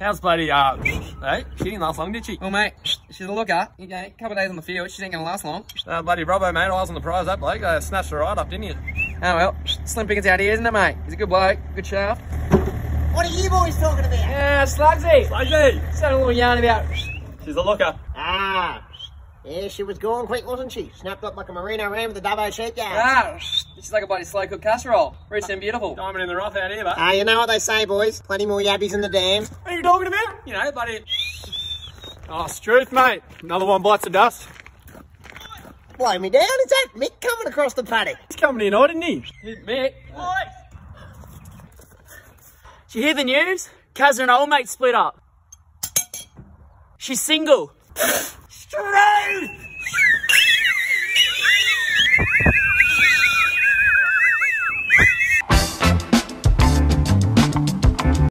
How's bloody, uh, hey, she didn't last long, did she? Well, mate, she's a looker. Okay, couple of days on the field, she ain't gonna last long. Uh, bloody Robbo, mate, I was on the prize, that bloke. Uh, snatched her right up, didn't you? Oh well, slim pickings out here, isn't it, mate? He's a good bloke, good shaft. What are you boys talking about? Yeah, Slugsy. Slugsy! Just had a little yarn about. She's a looker. Ah, yeah, she was gone quick, wasn't she? Snapped up like a merino ram with a Dubbo sheep yard. Ah, she's like a bloody slow cooked casserole. Rich and beautiful. Diamond in the rough out here, but. Ah, you know what they say, boys. Plenty more yabbies in the dam. What are you talking about? You know, bloody. Oh, it's truth, mate. Another one bites the dust. Blow me down. It's that Mick coming across the paddock. He's coming in, didn't he? Mick. Did you hear the news? Kaz and old mate split up. She's single. Straight!